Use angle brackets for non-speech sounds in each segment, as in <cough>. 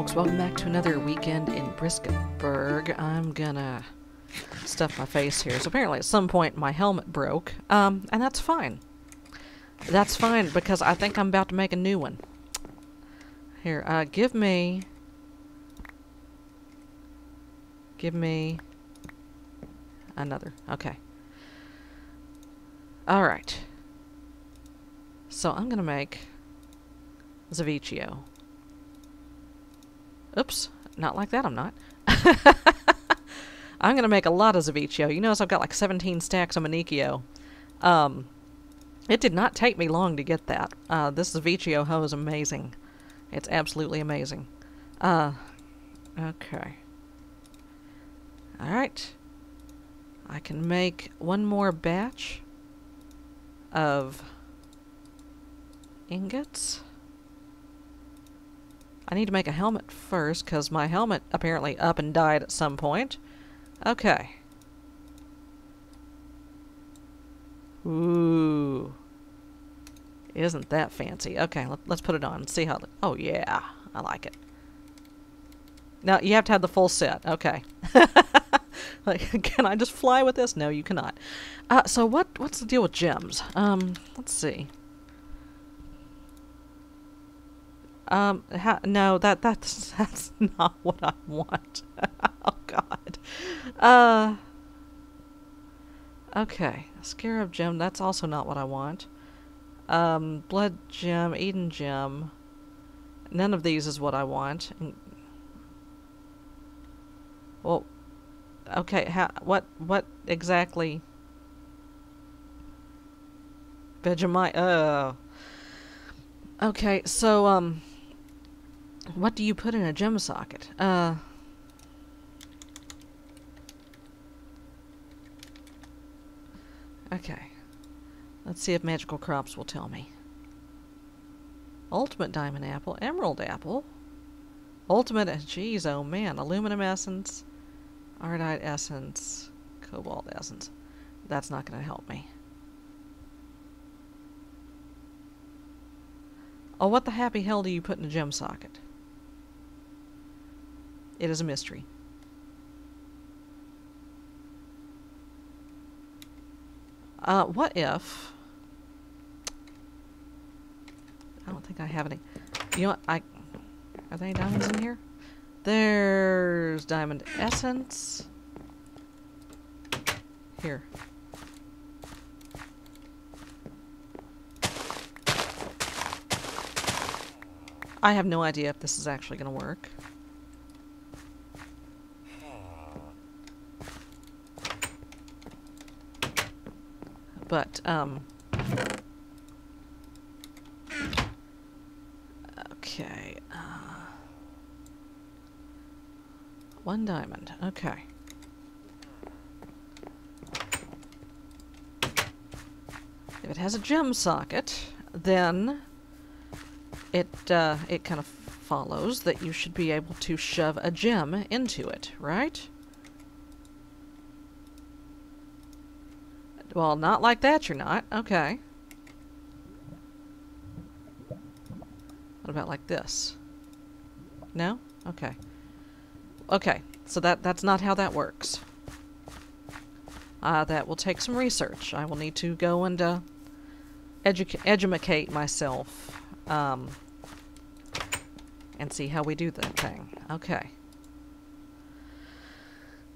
folks, welcome back to another weekend in Brisketburg. I'm gonna stuff my face here. So apparently at some point my helmet broke, um, and that's fine. That's fine because I think I'm about to make a new one. Here, uh, give me... Give me... Another. Okay. Alright. So I'm gonna make... Zivicio. Oops, not like that I'm not. <laughs> I'm going to make a lot of Zivicio. You notice I've got like 17 stacks of Minicio. Um, it did not take me long to get that. Uh, this Zivicio hoe is amazing. It's absolutely amazing. Uh, okay. Alright. I can make one more batch of ingots. I need to make a helmet first, because my helmet apparently up and died at some point. Okay. Ooh. Isn't that fancy? Okay, let, us put it on and see how... Oh, yeah. I like it. Now, you have to have the full set. Okay. <laughs> like, <laughs> can I just fly with this? No, you cannot. Uh, so what? what's the deal with gems? Um, let's see. Um, no, that that's <laughs> that's not what I want. <laughs> oh God. Uh. Okay, Scarab gem. That's also not what I want. Um, blood gem, Eden gem. None of these is what I want. Well, okay. How? What? What exactly? Vegemite. Uh. Okay, so um. What do you put in a gem socket? Uh... Okay. Let's see if magical crops will tell me. Ultimate diamond apple, emerald apple, ultimate, jeez, oh man, aluminum essence, ardite essence, cobalt essence. That's not going to help me. Oh, what the happy hell do you put in a gem socket? It is a mystery. Uh, what if... I don't think I have any... You know what? I... Are there any diamonds in here? There's diamond essence. Here. I have no idea if this is actually going to work. But, um... Okay, uh... One diamond, okay. If it has a gem socket, then it, uh, it kind of follows that you should be able to shove a gem into it, right? Well, not like that you're not. Okay. What about like this? No? Okay. Okay, so that that's not how that works. Uh, that will take some research. I will need to go and uh, educate myself um, and see how we do that thing. Okay.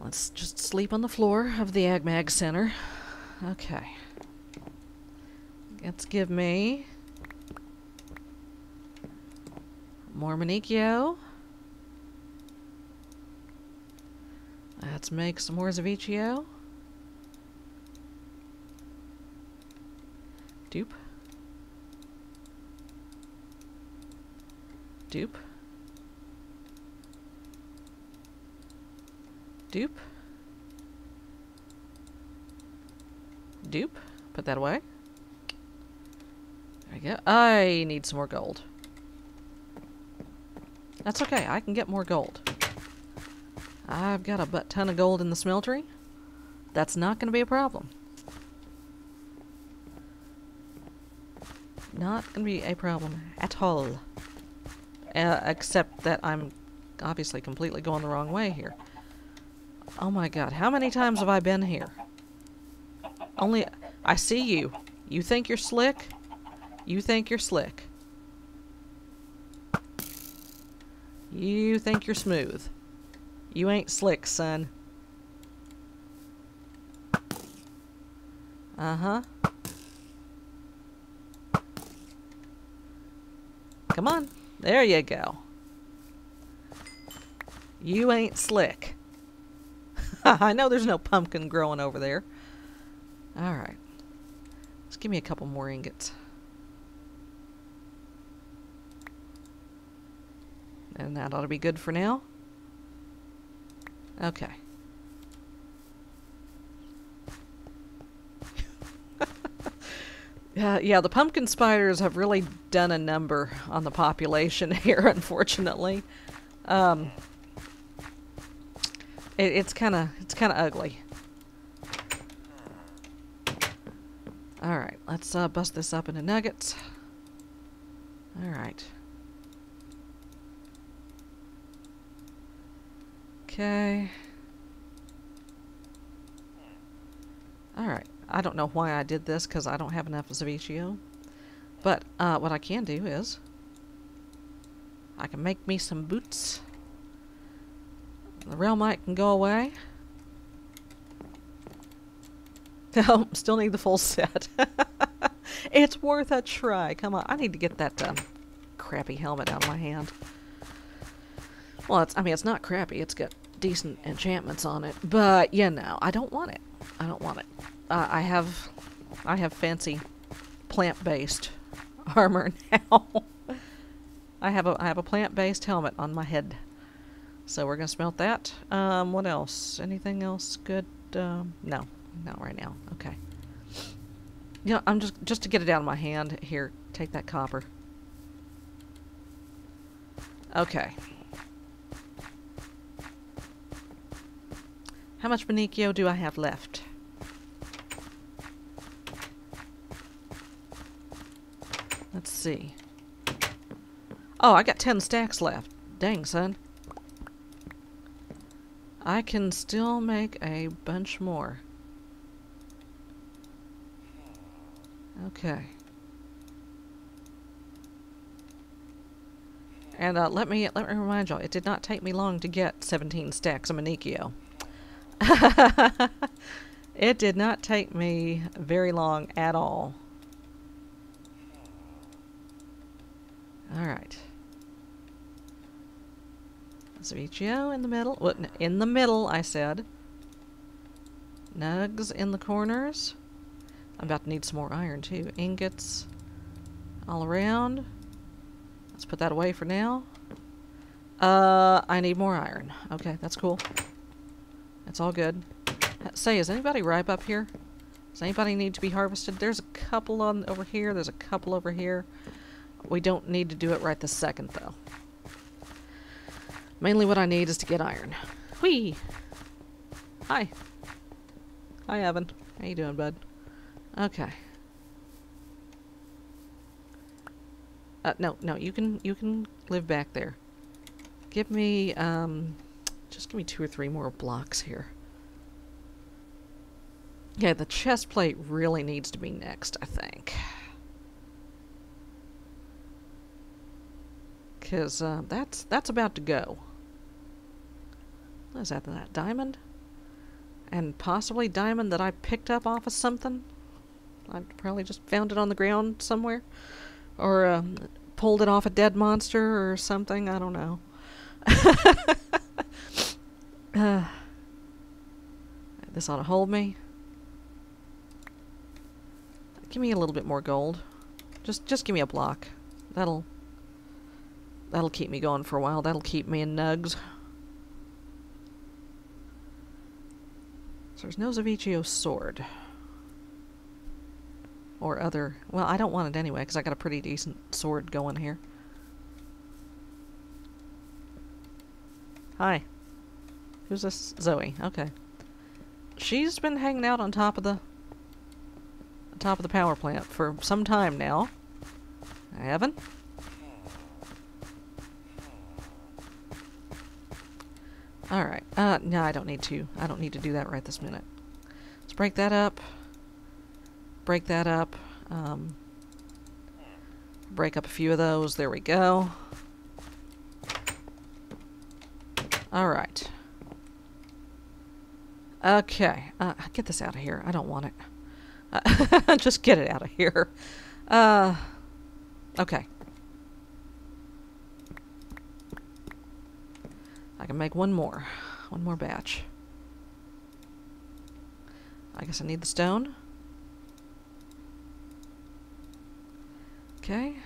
Let's just sleep on the floor of the AgMag Center. Okay. Let's give me more Minicio. Let's make some more Zivicio. Dupe. Dupe. Dupe. Dupe. Put that away. There we go. I need some more gold. That's okay. I can get more gold. I've got a butt ton of gold in the smeltery. That's not going to be a problem. Not going to be a problem at all. Uh, except that I'm obviously completely going the wrong way here. Oh my god, how many times have I been here? Only, I see you. You think you're slick? You think you're slick. You think you're smooth. You ain't slick, son. Uh-huh. Come on. There you go. You ain't slick. <laughs> I know there's no pumpkin growing over there. Alright. Just give me a couple more ingots. And that ought to be good for now. Okay. Yeah, <laughs> yeah, the pumpkin spiders have really done a number on the population <laughs> here, unfortunately. Um, it, it's kind of it's kind of ugly. All right, let's uh, bust this up into nuggets. All right. Okay. All right. I don't know why I did this because I don't have enough Zivicio. But uh, what I can do is I can make me some boots. The realmite can go away. <laughs> Oh, still need the full set. <laughs> it's worth a try. Come on, I need to get that um, crappy helmet out of my hand. Well, it's, I mean, it's not crappy. It's got decent enchantments on it. But, you know, I don't want it. I don't want it uh, I have I have fancy plant-based <laughs> armor now. I have a I have a plant-based helmet on my head. So we're gonna smelt that. Um, what else? Anything else good? Um, no, not right now. Okay. You know, I'm just just to get it out of my hand. Here, take that copper. Okay. How much Minicio do I have left? Let's see. Oh, I got 10 stacks left. Dang, son. I can still make a bunch more. Okay. And uh, let me let me remind y'all, it did not take me long to get 17 stacks of Minicio. <laughs> it did not take me very long at all. Alright. Zivicio in the middle. In the middle, I said. Nugs in the corners. I'm about to need some more iron, too. Ingots all around. Let's put that away for now. Uh, I need more iron. Okay, that's cool. That's all good. Say, is anybody ripe up here? Does anybody need to be harvested? There's a couple on over here. There's a couple over here. We don't need to do it right this second, though. Mainly what I need is to get iron. Whee! Hi. Hi, Evan. How you doing, bud? Okay. Uh, no, no, you can, you can live back there. Give me, um, just give me two or three more blocks here. Yeah, the chest plate really needs to be next, I think. because uh, that's that's about to go. Is that? That diamond? And possibly diamond that I picked up off of something? I probably just found it on the ground somewhere. Or uh, pulled it off a dead monster or something. I don't know. <laughs> uh, this ought to hold me. Give me a little bit more gold. Just just give me a block. That'll That'll keep me going for a while. That'll keep me in nugs. So there's no Zivicio sword. Or other... Well, I don't want it anyway, because I got a pretty decent sword going here. Hi. Who's this? Zoe. Okay. She's been hanging out on top of the... top of the power plant for some time now. I haven't. Alright. Uh, no, I don't need to. I don't need to do that right this minute. Let's break that up. Break that up. Um, break up a few of those. There we go. Alright. Okay. Uh, get this out of here. I don't want it. Uh, <laughs> just get it out of here. Uh, okay. I can make one more. One more batch. I guess I need the stone. Okay.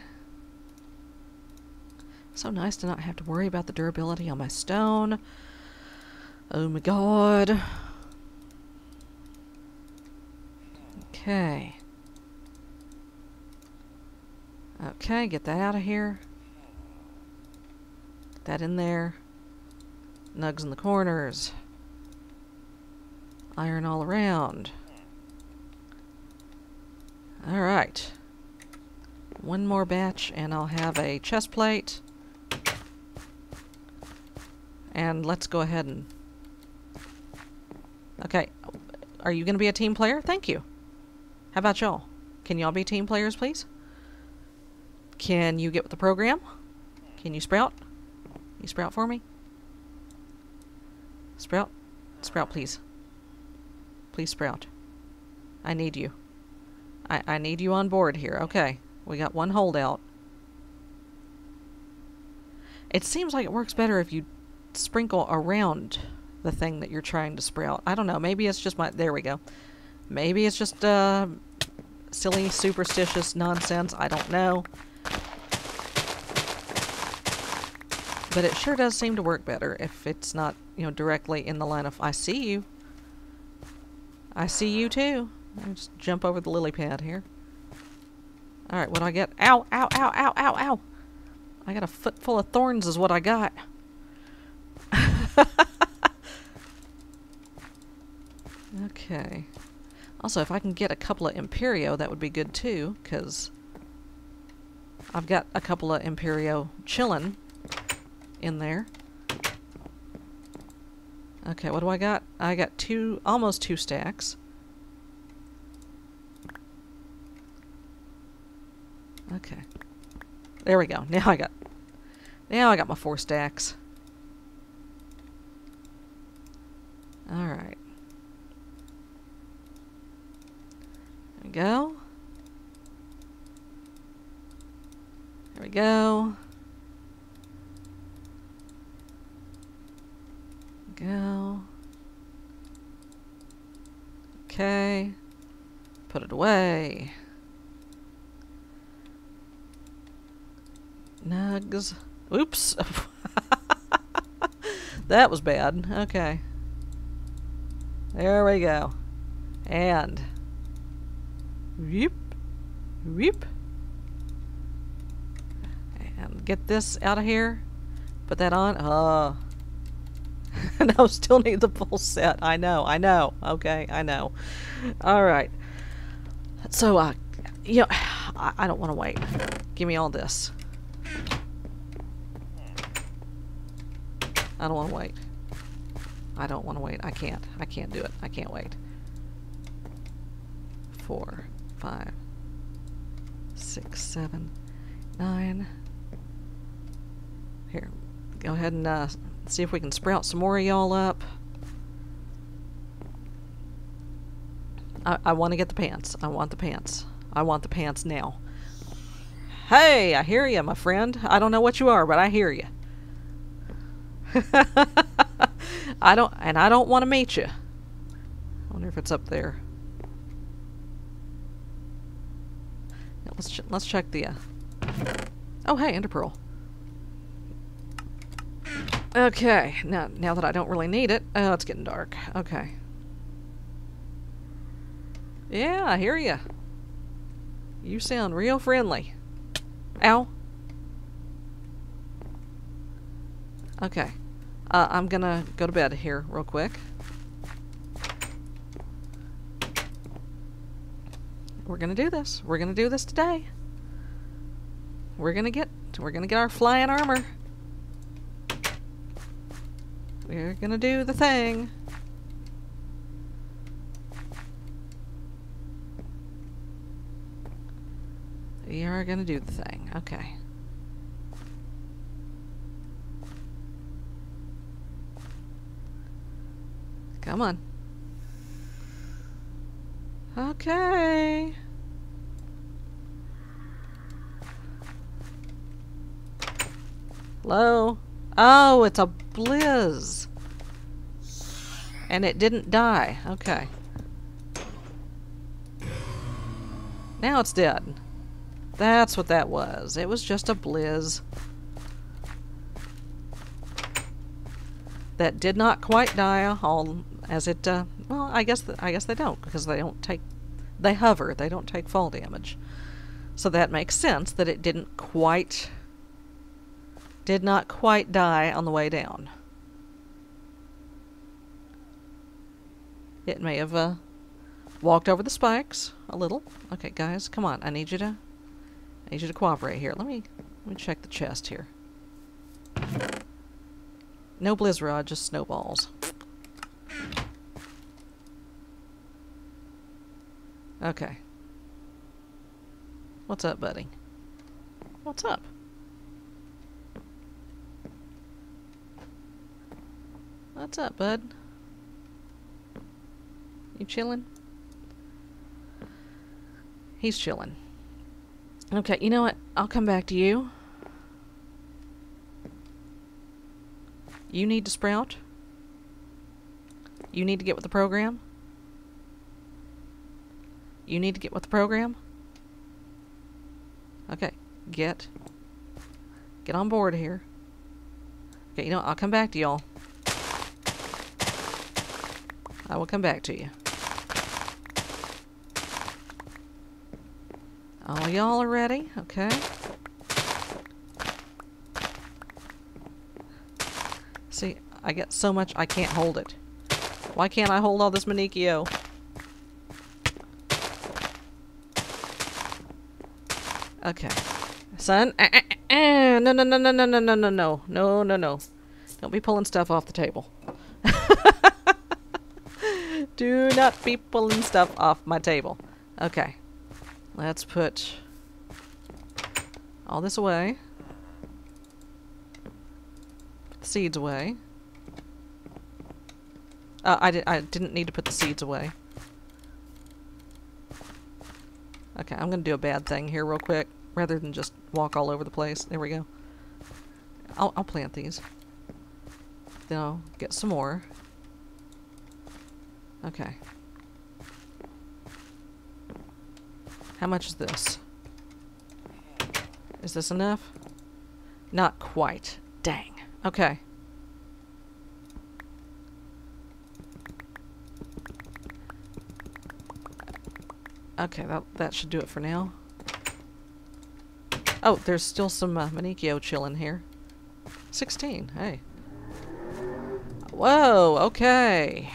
So nice to not have to worry about the durability on my stone. Oh my god. Okay. Okay, get that out of here. Get that in there. Nugs in the corners. Iron all around. Alright. One more batch and I'll have a chest plate. And let's go ahead and... Okay. Are you going to be a team player? Thank you. How about y'all? Can y'all be team players, please? Can you get with the program? Can you sprout? You sprout for me? Sprout? Sprout, please. Please sprout. I need you. I, I need you on board here. Okay. We got one holdout. It seems like it works better if you sprinkle around the thing that you're trying to sprout. I don't know. Maybe it's just my... There we go. Maybe it's just uh, silly, superstitious nonsense. I don't know. But it sure does seem to work better if it's not, you know, directly in the line of, I see you. I see you too. I'll just jump over the lily pad here. Alright, what do I get? Ow, ow, ow, ow, ow, ow! I got a foot full of thorns is what I got. <laughs> okay. Also, if I can get a couple of Imperio, that would be good too, because I've got a couple of Imperio chilling in there. Okay, what do I got? I got two, almost two stacks. Okay. There we go. Now I got, now I got my four stacks. Alright. There we go. There we go. Go. Okay. Put it away. Oops. <laughs> that was bad. Okay. There we go. And. Whoop. Whoop. And get this out of here. Put that on. And <laughs> I still need the full set. I know, I know. Okay, I know. Alright. So, uh, you know, I, I don't want to wait. Give me all this. I don't want to wait. I don't want to wait. I can't. I can't do it. I can't wait. Four, five, six, seven, nine. Here, go ahead and uh, see if we can sprout some more of y'all up. I, I want to get the pants. I want the pants. I want the pants now. Hey, I hear you, my friend. I don't know what you are, but I hear you. <laughs> I don't, and I don't want to meet you. I wonder if it's up there. Let's ch let's check the. Uh... Oh, hey, ender pearl. Okay, now now that I don't really need it, oh, it's getting dark. Okay. Yeah, I hear you. You sound real friendly. Ow. Okay. Uh, I'm gonna go to bed here real quick. We're gonna do this. We're gonna do this today. We're gonna get we're gonna get our flying armor. We're gonna do the thing. We are gonna do the thing. Okay. Come on. Okay. Hello? Oh, it's a blizz. And it didn't die. Okay. Now it's dead. That's what that was. It was just a blizz. That did not quite die all as it uh, well, I guess I guess they don't because they don't take they hover, they don't take fall damage. So that makes sense that it didn't quite did not quite die on the way down. It may have uh, walked over the spikes a little. Okay, guys, come on. I need you to I need you to cooperate here. Let me let me check the chest here. No Blizz Rod, just snowballs. Okay. What's up, buddy? What's up? What's up, bud? You chilling? He's chilling. Okay, you know what? I'll come back to you. You need to sprout. You need to get with the program. You need to get with the program. Okay, get get on board here. Okay, you know, I'll come back to y'all. I will come back to you. All y'all are ready? Okay. See, I get so much I can't hold it. Why can't I hold all this Minicio? Okay. Son, uh, uh, uh, no, no, no, no, no, no, no, no, no, no, no, no. Don't be pulling stuff off the table. <laughs> Do not be pulling stuff off my table. Okay. Let's put all this away. Put the seeds away. Uh, I, di I didn't need to put the seeds away. Okay, I'm going to do a bad thing here real quick rather than just walk all over the place. There we go. I'll, I'll plant these. Then I'll get some more. Okay. How much is this? Is this enough? Not quite. Dang. Okay. Okay, that, that should do it for now. Oh, there's still some uh, Minicio chilling here. 16, hey. Whoa, okay.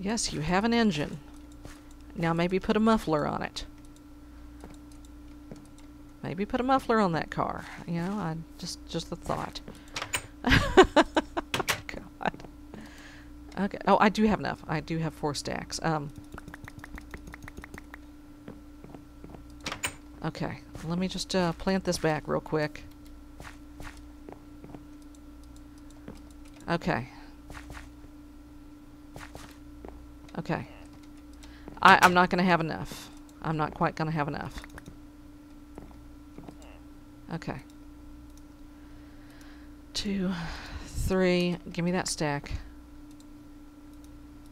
Yes, you have an engine. Now maybe put a muffler on it. Maybe put a muffler on that car. You know, I just just the thought. <laughs> God. Okay. Oh, I do have enough. I do have four stacks. Um, Okay, let me just uh, plant this back real quick. Okay. Okay. I, I'm not going to have enough. I'm not quite going to have enough. Okay. Two, three, give me that stack.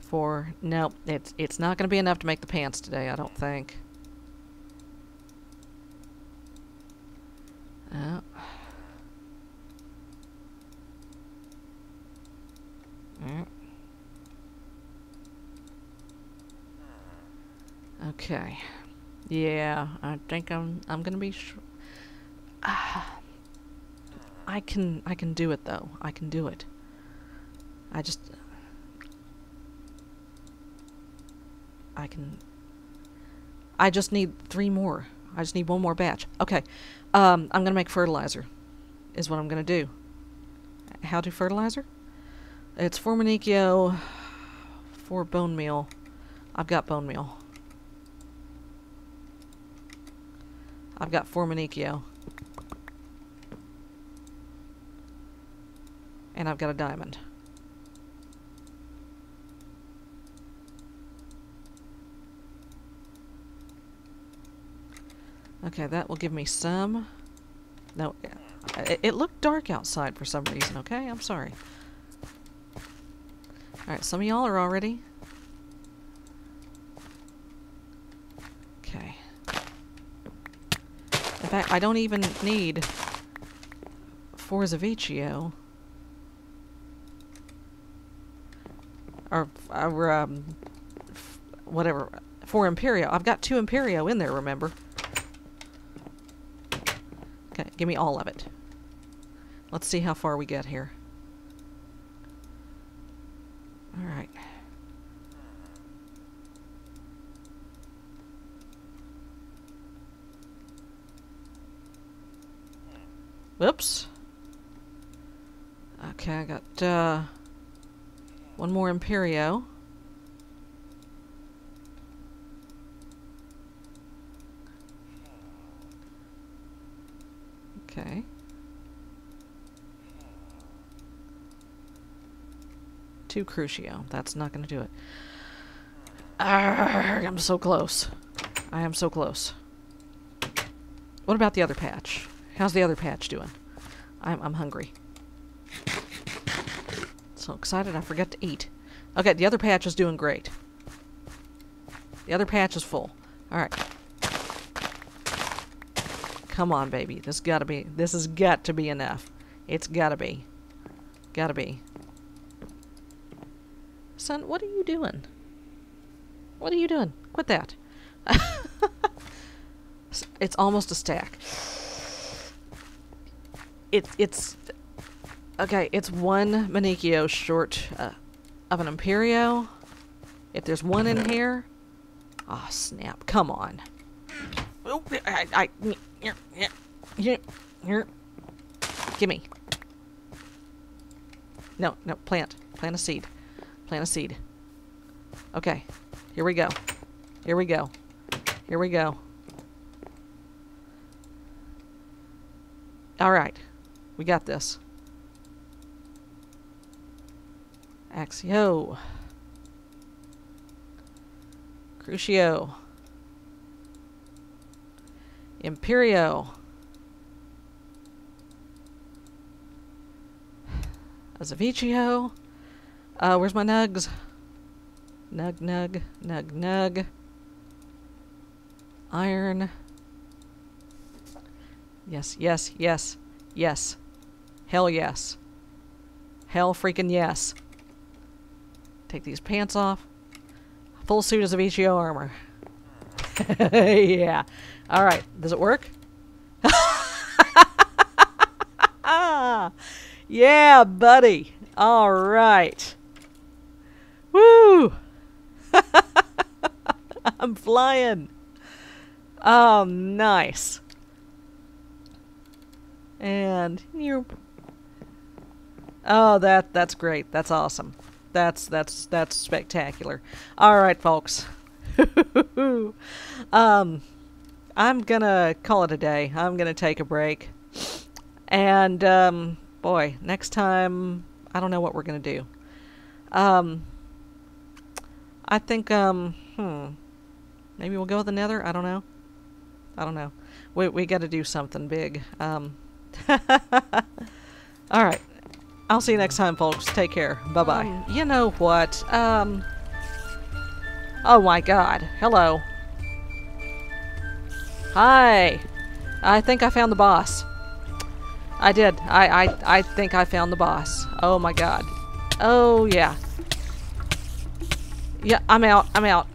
Four, nope, it's, it's not going to be enough to make the pants today, I don't think. Oh. Mm. Okay. Yeah, I think I'm I'm gonna be. Uh, <sighs> I can I can do it though. I can do it. I just. I can. I just need three more. I just need one more batch. Okay. Um, I'm to make fertilizer, is what I'm to do. how to fertilizer? It's four Minicio, four bone meal. I've got bone meal. I've got four Minicio. And I've got a diamond. Okay, that will give me some. No, it, it looked dark outside for some reason, okay? I'm sorry. Alright, some of y'all are already. Okay. In fact, I don't even need four Zivicio. Or, or um, whatever. For Imperio. I've got two Imperio in there, remember? Okay, give me all of it. Let's see how far we get here. Alright. Whoops. Okay, I got uh, one more Imperio. Okay. Two Crucio. That's not going to do it. I'm so close. I am so close. What about the other patch? How's the other patch doing? I'm, I'm hungry. So excited I forgot to eat. Okay, the other patch is doing great. The other patch is full. Alright. Come on, baby. This gotta be this has got to be enough. It's gotta be. Gotta be. Son, what are you doing? What are you doing? Quit that. <laughs> it's almost a stack. It, it's... Okay, it's one Minicio short uh, of an Imperio. If there's one in here... Oh, snap. Come on. I, I. Gimme. No, no, plant. Plant a seed. Plant a seed. Okay. Here we go. Here we go. Here we go. Alright. We got this. Accio. Crucio. Imperio. Azavicio. Uh, where's my nugs? Nug, nug, nug, nug. Iron. Yes, yes, yes, yes. Hell yes. Hell freaking yes. Take these pants off. Full suit of Zivicio armor. <laughs> yeah. Alright, does it work? <laughs> yeah, buddy. Alright. Woo! <laughs> I'm flying. Oh, nice. And you Oh, that that's great. That's awesome. That's that's that's spectacular. All right, folks. <laughs> um I'm gonna call it a day. I'm gonna take a break. And, um, boy, next time, I don't know what we're gonna do. Um, I think, um, hmm, maybe we'll go with the nether? I don't know. I don't know. We, we gotta do something big. Um, <laughs> alright. I'll see you next time, folks. Take care. Bye-bye. Um, you know what? Um, oh my god. Hello. Hi! I think I found the boss. I did. I, I, I think I found the boss. Oh my god. Oh, yeah. Yeah, I'm out. I'm out.